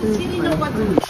うん。